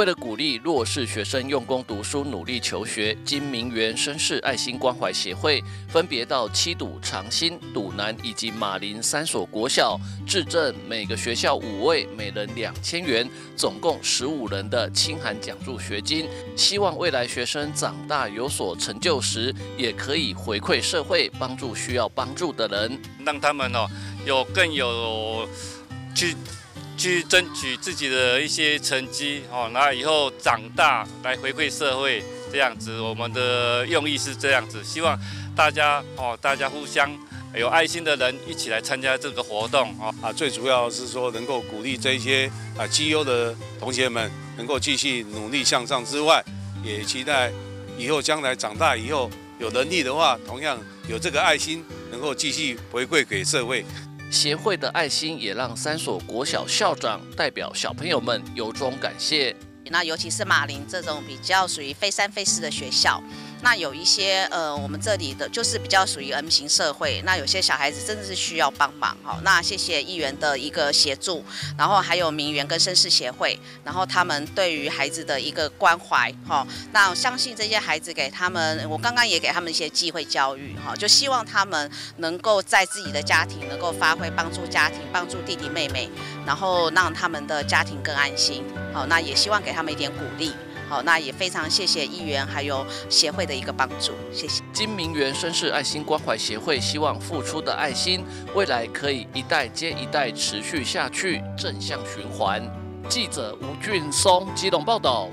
为了鼓励弱势学生用功读书、努力求学，金明园绅士爱心关怀协会分别到七堵、长兴、堵南以及马林三所国小，致赠每个学校五位，每人两千元，总共十五人的清寒奖助学金。希望未来学生长大有所成就时，也可以回馈社会，帮助需要帮助的人，让他们哦有更有去。去争取自己的一些成绩哦，那以后长大来回馈社会，这样子，我们的用意是这样子，希望大家哦，大家互相有爱心的人一起来参加这个活动哦。啊，最主要是说能够鼓励这些啊绩优的同学们能够继续努力向上之外，也期待以后将来长大以后有能力的话，同样有这个爱心能够继续回馈给社会。协会的爱心也让三所国小校长代表小朋友们由衷感谢。那尤其是马林这种比较属于非三非四的学校。那有一些呃，我们这里的就是比较属于 M 型社会，那有些小孩子真的是需要帮忙哈。那谢谢议员的一个协助，然后还有名媛跟绅士协会，然后他们对于孩子的一个关怀哈。那相信这些孩子给他们，我刚刚也给他们一些机会教育哈，就希望他们能够在自己的家庭能够发挥，帮助家庭，帮助弟弟妹妹，然后让他们的家庭更安心。好，那也希望给他们一点鼓励。好，那也非常谢谢议员还有协会的一个帮助，谢谢。金明园绅士爱心关怀协会希望付出的爱心，未来可以一代接一代持续下去，正向循环。记者吴俊松基隆报道。